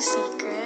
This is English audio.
secret.